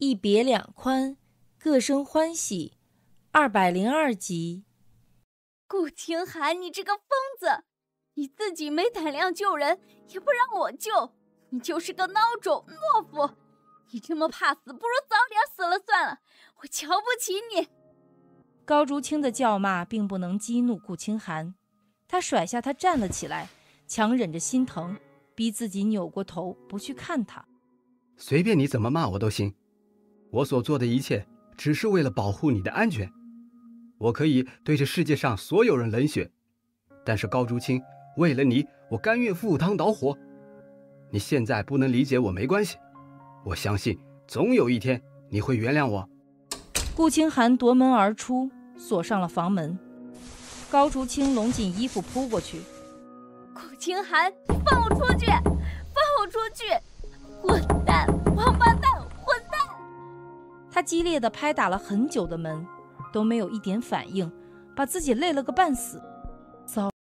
一别两宽，各生欢喜。二百零二集。顾清寒，你这个疯子！你自己没胆量救人，也不让我救，你就是个孬种、懦夫！你这么怕死，不如早点死了算了。我瞧不起你。高竹清的叫骂并不能激怒顾清寒，他甩下他站了起来，强忍着心疼，逼自己扭过头不去看他。随便你怎么骂我都行，我所做的一切只是为了保护你的安全。我可以对这世界上所有人冷血，但是高竹清，为了你，我甘愿赴汤蹈火。你现在不能理解我没关系，我相信总有一天你会原谅我。顾清寒夺门而出。锁上了房门，高竹清拢紧衣服扑过去。顾清寒，放我出去！放我出去！激烈的拍打了很久的门，都没有一点反应，把自己累了个半死。